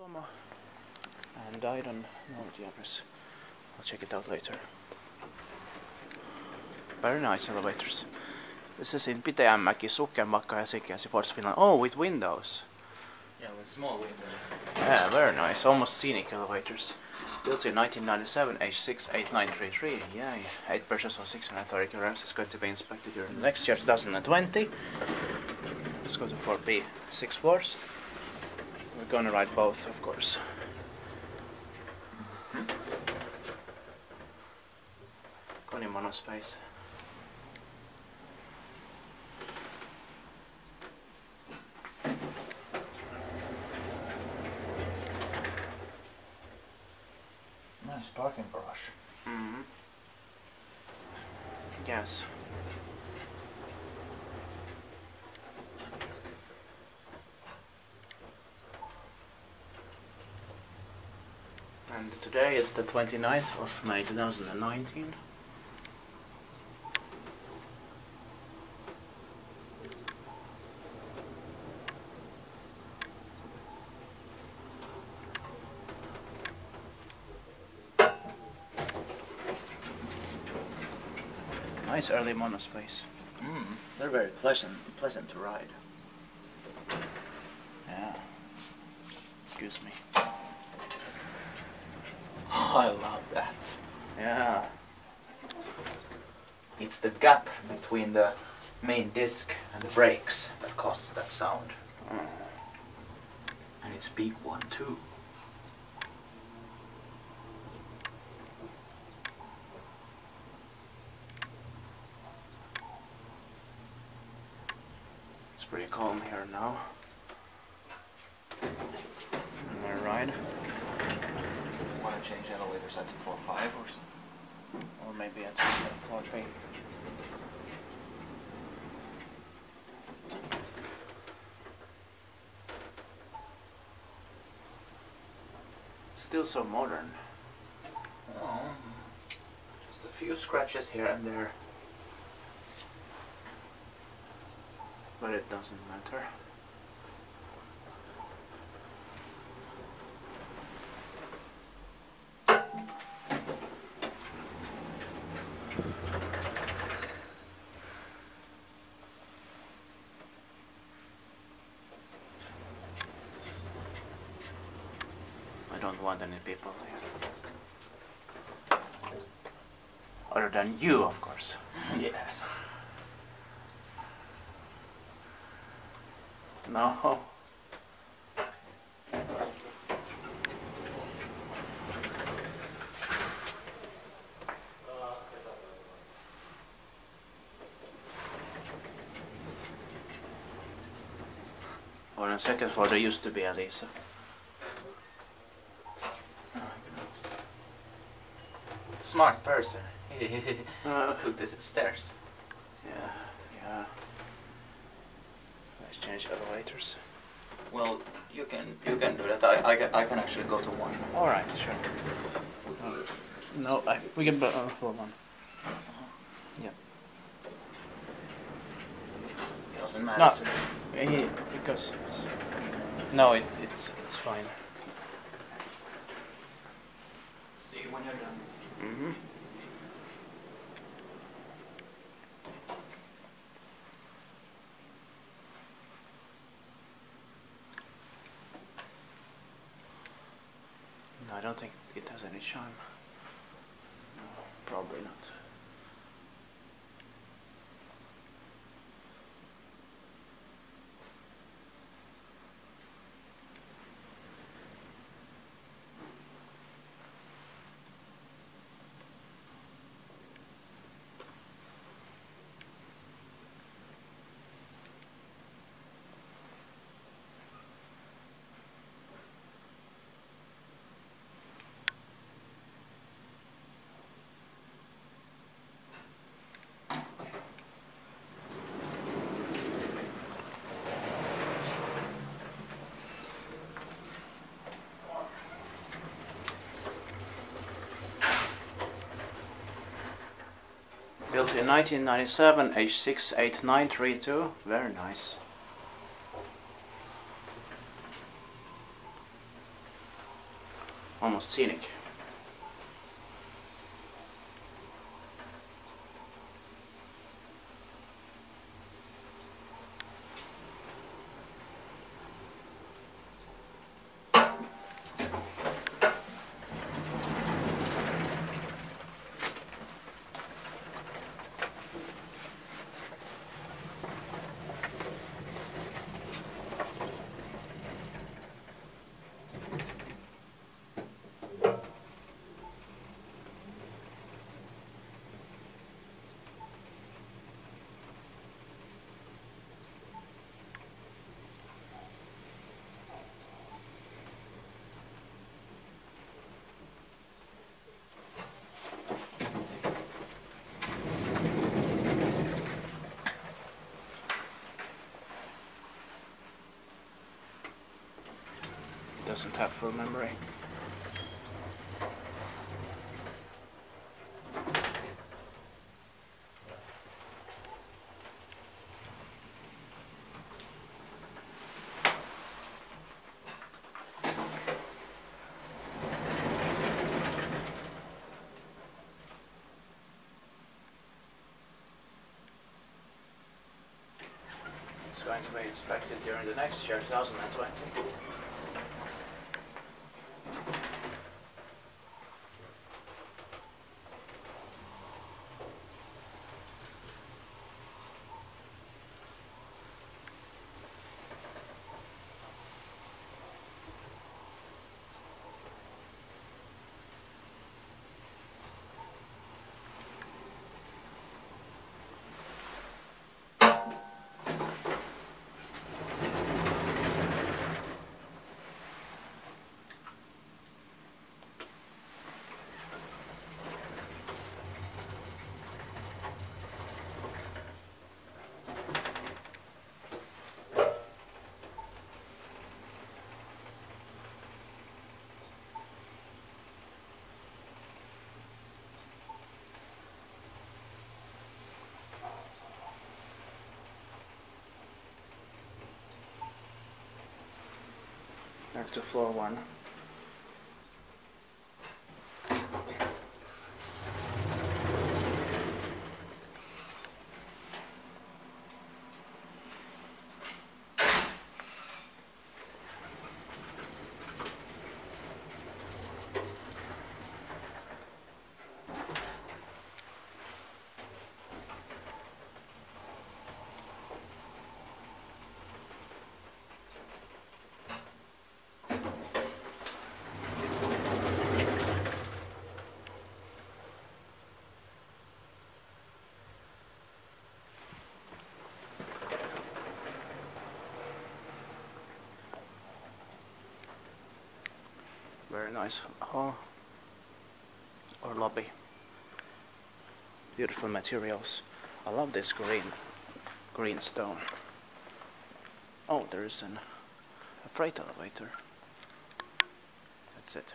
Tomo and I don't know the address. I'll check it out later. Very nice elevators. This is in Pitäjänmäki, Sockenbacka, Helsinki, Force Finland. Oh, with windows. Yeah, with small windows. Yeah, very nice. Almost scenic elevators. Built in 1997, H68933. Yeah, 8 pressures of 630 kilograms is going to be inspected during next year, 2020. Let's go to 4B. Six floors. Gonna ride both, of course. KONE monospace. Nice parking brush. Mm-hmm. Yes. And today is the 29th of May 2019. Nice early monospace. Mm, they're very pleasant, pleasant to ride. Yeah. Excuse me. I love that. Yeah. It's the gap between the main disc and the brakes that causes that sound. Mm. And it's big one too. It's pretty calm here now. On my ride. Want to change elevators at floor five or something? Or maybe at floor three. Still so modern. Oh, just a few scratches here and there. But it doesn't matter. Don't want any people here. Other than you, of course. yes. No. On the second floor there used to be a Lisa. Smart person. Uh, Took this stairs. yeah, yeah. Let's change elevators. Well, you can you can do that. I, I can I can actually go to one. Alright, sure. No, I, we can uh, put on floor one. Yeah. Doesn't matter. No. He, eh, eh, because it's, no, it, it's it's fine. See you when you're done. Mm-hmm. No, I don't think it has any charm. No, probably not. Built in 1997, H68932, very nice. Almost scenic. Doesn't have full memory. It's going to be inspected during the next year, 2020. Back to floor one. Very nice uh, hall or lobby. Beautiful materials. I love this green, green stone. Oh, there is an, a freight elevator. That's it.